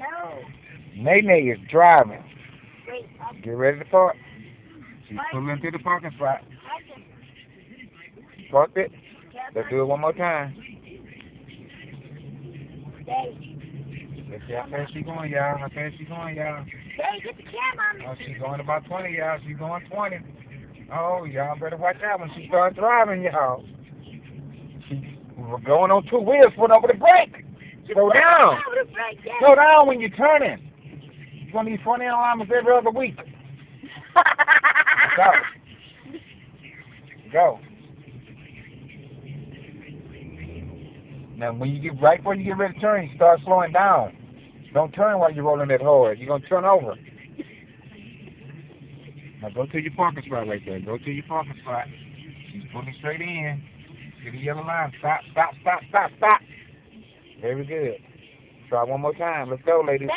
No. Nene is driving. Wait, Get ready to park. She's pulling into the parking spot. Parked it. Let's do it one more time. Let's see how fast she going, y'all. How fast she going, y'all. hey, get the camera Oh, she's going about 20, y'all. She's going 20. Oh, y'all better watch out when she starts driving, y'all. She's going on two wheels, put over the brake. Slow down. Slow down when you're turning. You're going to need 20 alignments every other week. Go. Go. Now, when you get right before you get ready to turn, you start slowing down. Don't turn while you're rolling that hard. You're gonna turn over. Now go to your parking spot right there. Go to your parking spot. She's pulling straight in. Get the yellow line. Stop, stop, stop, stop, stop. Very good. Try one more time. Let's go, ladies.